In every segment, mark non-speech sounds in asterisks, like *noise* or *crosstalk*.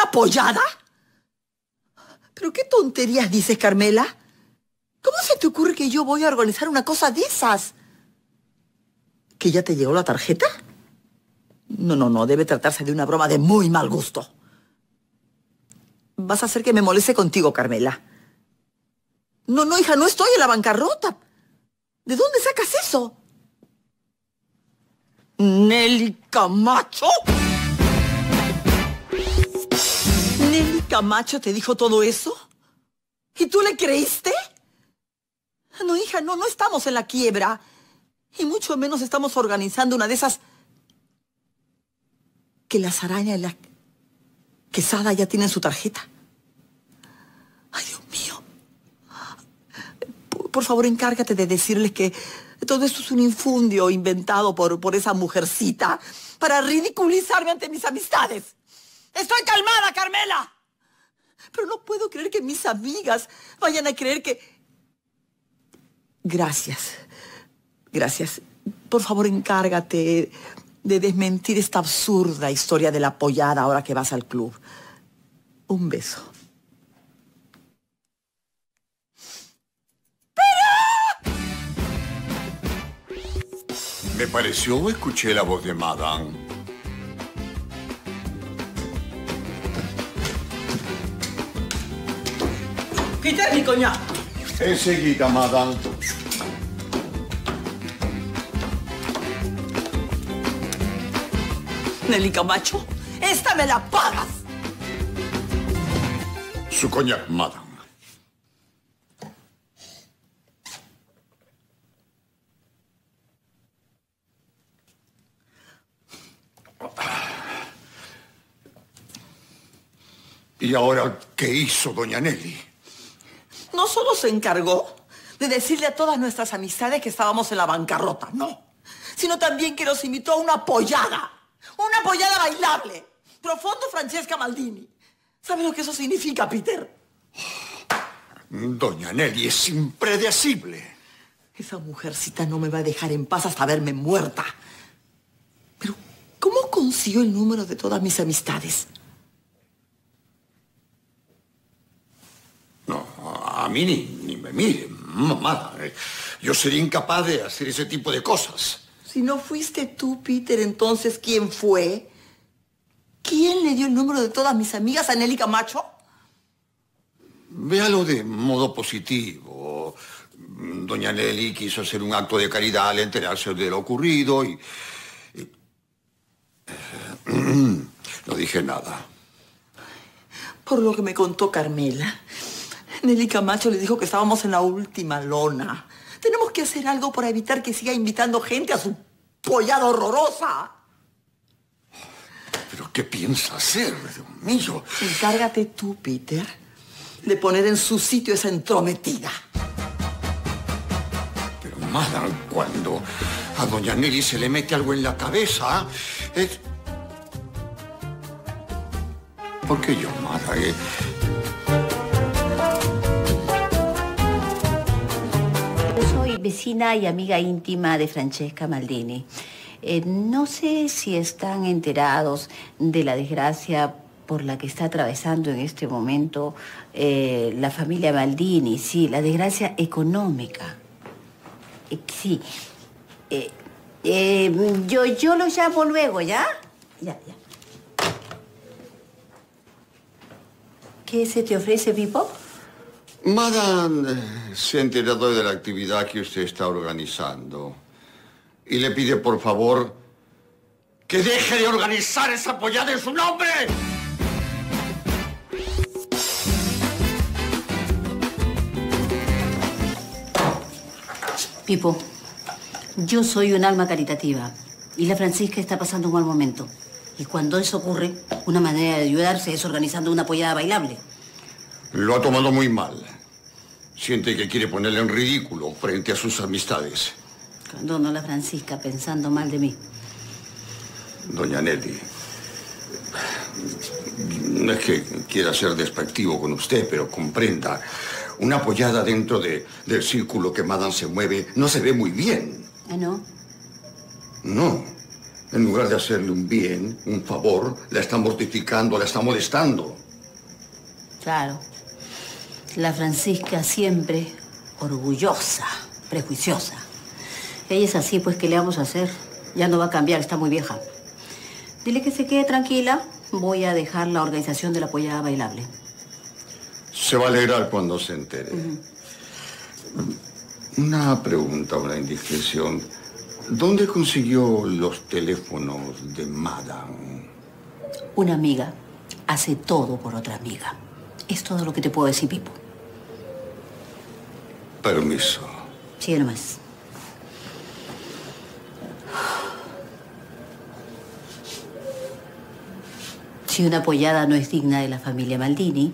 una pollada? ¿Pero qué tonterías dices, Carmela? ¿Cómo se te ocurre que yo voy a organizar una cosa de esas? ¿Que ya te llegó la tarjeta? No, no, no, debe tratarse de una broma de muy mal gusto. Vas a hacer que me moleste contigo, Carmela. No, no, hija, no estoy en la bancarrota. ¿De dónde sacas eso? Nelly Camacho. ¿Nelly Camacho te dijo todo eso? ¿Y tú le creíste? No, hija, no, no estamos en la quiebra. Y mucho menos estamos organizando una de esas... Que las arañas y la quesada ya tienen su tarjeta. Ay, Dios mío. Por, por favor, encárgate de decirles que todo esto es un infundio inventado por, por esa mujercita para ridiculizarme ante mis amistades. Estoy calmada, Carmela. Pero no puedo creer que mis amigas vayan a creer que... Gracias. Gracias. Por favor, encárgate de desmentir esta absurda historia de la apoyada ahora que vas al club. Un beso. Me pareció escuché la voz de Madame. Peter, mi coñac. Enseguida, Madame. Nelly Camacho, esta me la pagas. Su coñac, Madame. ¿Y ahora qué hizo doña Nelly? Solo se encargó de decirle a todas nuestras amistades que estábamos en la bancarrota, no. Sino también que nos invitó a una pollada. Una pollada bailable. Profondo Francesca Maldini. ¿Sabe lo que eso significa, Peter? Doña Nelly es impredecible. Esa mujercita no me va a dejar en paz hasta verme muerta. Pero, ¿cómo consiguió el número de todas mis amistades? No, a mí ni, ni me mire, mamá. Yo sería incapaz de hacer ese tipo de cosas. Si no fuiste tú, Peter, entonces ¿quién fue? ¿Quién le dio el número de todas mis amigas a Nelly Camacho? Véalo de modo positivo. Doña Nelly quiso hacer un acto de caridad al enterarse de lo ocurrido y... y- *clears throat* No dije nada. Por lo que me contó Carmela, Nelly Camacho le dijo que estábamos en la última lona. Tenemos que hacer algo para evitar que siga invitando gente a su pollada horrorosa. ¿Pero qué piensa hacer, Dios mío? Encárgate tú, Peter, de poner en su sitio esa entrometida. Pero, madre, cuando a doña Nelly se le mete algo en la cabeza, es... ¿Por qué yo, madre? Vecina y amiga íntima de Francesca Maldini. Eh, no sé si están enterados de la desgracia por la que está atravesando en este momento eh, la familia Maldini, sí, la desgracia económica. Eh, sí. Yo, yo lo llamo luego, ¿ya? Ya, ya. ¿Qué se te ofrece, Pipo? Madame se ha enterado de la actividad que usted está organizando y le pide, por favor, que deje de organizar esa pollada en su nombre. Pipo, yo soy un alma caritativa y la Francisca está pasando un mal momento. Y cuando eso ocurre, una manera de ayudarse es organizando una apoyada bailable. Lo ha tomado muy mal. Siente que quiere ponerle en ridículo frente a sus amistades. Condono la Francisca pensando mal de mí. Doña Nelly, no es que quiera ser despectivo con usted, pero comprenda, una apoyada dentro de- del círculo que Madame se mueve no se ve muy bien. ¿Ah, no? No. En lugar de hacerle un bien, un favor, la está mortificando, la está molestando. Claro. La Francisca siempre orgullosa, prejuiciosa. Ella es así, pues, ¿qué le vamos a hacer? Ya no va a cambiar, está muy vieja. Dile que se quede tranquila. Voy a dejar la organización de la apoyada bailable. Se va a alegrar cuando se entere. Una pregunta, una indiscreción. ¿Dónde consiguió los teléfonos de Madame? Una amiga hace todo por otra amiga. Es todo lo que te puedo decir, Pipo. Permiso. Sigue nomás. Si una apoyada no es digna de la familia Maldini,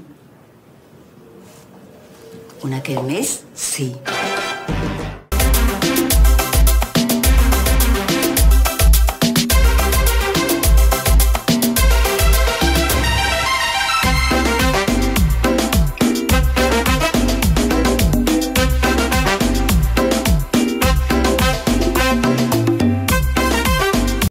una que mes, sí.